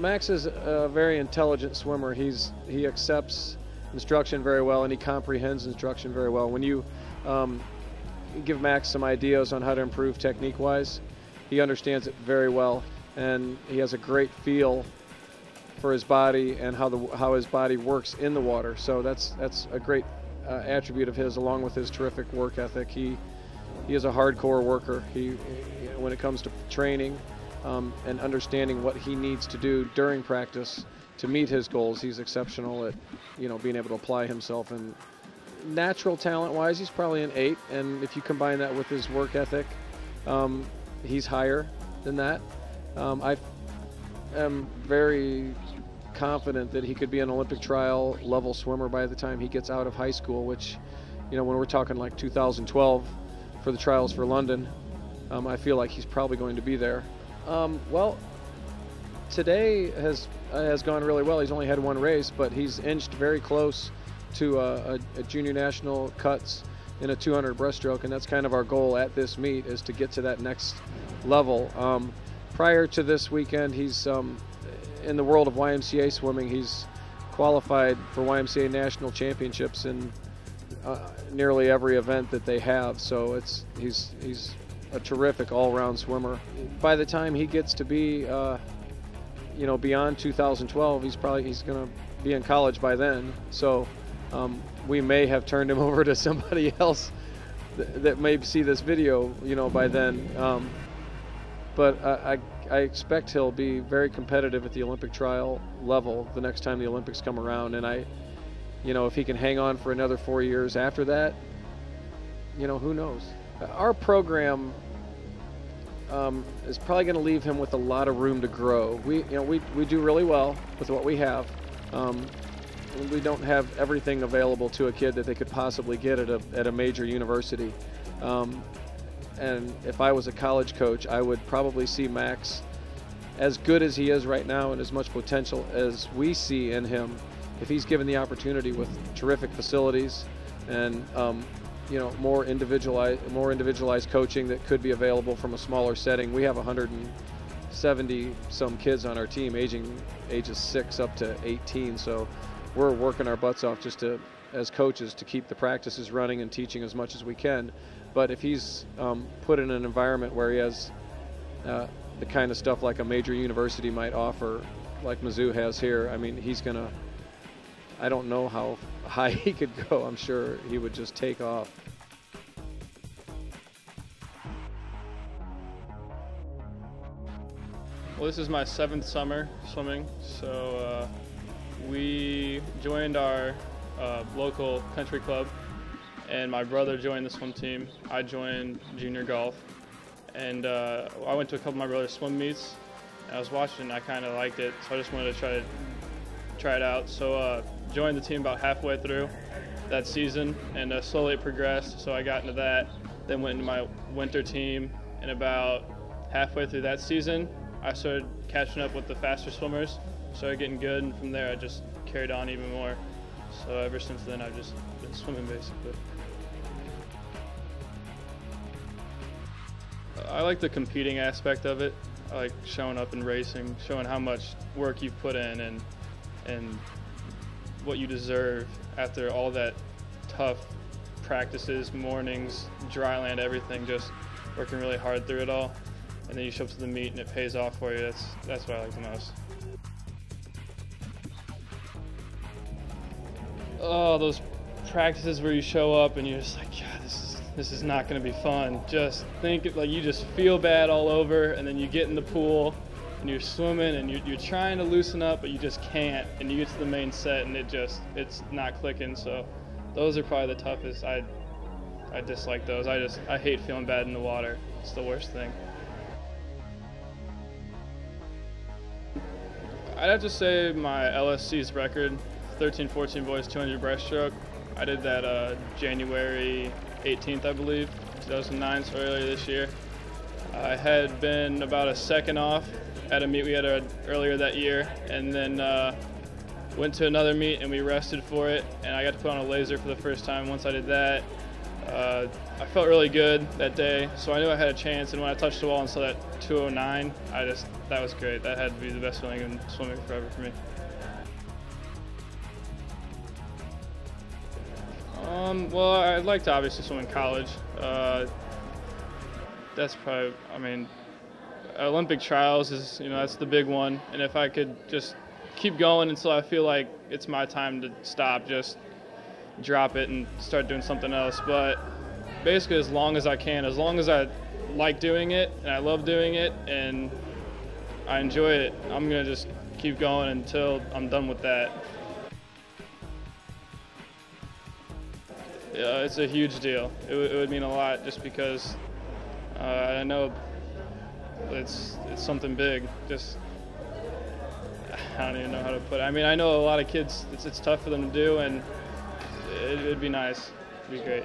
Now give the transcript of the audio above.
Max is a very intelligent swimmer. He's he accepts instruction very well and he comprehends instruction very well. When you um, give Max some ideas on how to improve technique-wise, he understands it very well, and he has a great feel for his body and how the how his body works in the water. So that's that's a great uh, attribute of his, along with his terrific work ethic. He he is a hardcore worker. He, when it comes to training um, and understanding what he needs to do during practice to meet his goals, he's exceptional at you know being able to apply himself. And natural talent-wise, he's probably an eight. And if you combine that with his work ethic, um, he's higher than that. Um, I am very confident that he could be an Olympic trial level swimmer by the time he gets out of high school, which, you know, when we're talking like 2012 for the trials for London, um, I feel like he's probably going to be there. Um, well, today has uh, has gone really well. He's only had one race, but he's inched very close to uh, a, a, junior national cuts in a 200 breaststroke, and that's kind of our goal at this meet is to get to that next level. Um, prior to this weekend, he's um, in the world of YMCA swimming. He's qualified for YMCA national championships in uh, nearly every event that they have. So it's he's he's a terrific all-round swimmer. By the time he gets to be, uh, you know, beyond 2012, he's probably he's going to be in college by then. So um, we may have turned him over to somebody else th- that may see this video, you know, by then. Um, but I, I, I expect he'll be very competitive at the Olympic trial level the next time the Olympics come around. And I, you know, if he can hang on for another four years after that, you know, who knows? Our program um, is probably going to leave him with a lot of room to grow. We, you know, we, we do really well with what we have. Um, we don't have everything available to a kid that they could possibly get at a, at a major university. Um, and if I was a college coach, I would probably see Max as good as he is right now and as much potential as we see in him if he's given the opportunity with terrific facilities and um, you know more individualized more individualized coaching that could be available from a smaller setting. We have 170 some kids on our team, aging ages six up to 18. So we're working our butts off just to as coaches to keep the practices running and teaching as much as we can. But if he's um, put in an environment where he has uh, the kind of stuff like a major university might offer, like Mizzou has here, I mean, he's to, I don't know how high he could go. I'm sure he would just take off. Well, this is my seventh summer swimming, so uh, we joined our uh, local country club and my brother joined the swim team. I joined junior golf, and uh, I went to a couple of my brother's swim meets. I was watching, I kind of liked it, so I just wanted to try to try it out. So uh, joined the team about halfway through that season, and uh, slowly it progressed. So I got into that, then went into my winter team, and about halfway through that season, I started catching up with the faster swimmers. Started getting good, and from there I just carried on even more. So ever since then, I've just been swimming basically. I like the competing aspect of it. I like showing up and racing, showing how much work you've put in and and what you deserve after all that tough practices, mornings, dry land, everything, just working really hard through it all. And then you show up to the meet and it pays off for you. That's that's what I like the most. Oh, those practices where you show up and you're just like, God, this is this is not going to be fun. Just think like you just feel bad all over, and then you get in the pool and you're swimming and you're, you're trying to loosen up, but you just can't. And you get to the main set and it just it's not clicking. So those are probably the toughest. I I dislike those. I just I hate feeling bad in the water. It's the worst thing. I'd have to say my LSC's record, 13-14 boys 200 breaststroke. I did that uh, January 18th, I believe, 2009, so earlier this year. I had been about a second off at a meet we had a, earlier that year, and then uh, went to another meet and we rested for it, and I got to put on a laser for the first time. Once I did that, uh, I felt really good that day, so I knew I had a chance. And when I touched the wall and saw that 209, I just that was great. That had to be the best feeling in swimming forever for me. Um, well, I'd like to obviously swim in college. Uh, that's probably, I mean, Olympic trials is, you know, that's the big one. And if I could just keep going until I feel like it's my time to stop, just drop it and start doing something else. But basically, as long as I can, as long as I like doing it and I love doing it and I enjoy it, I'm to just keep going until I'm done with that. Yeah, it's a huge deal. It, it would mean a lot just because uh, I know it's it's something big. Just I don't even know how to put it. I mean, I know a lot of kids. It's it's tough for them to do, and it, it'd be nice. It'd be great.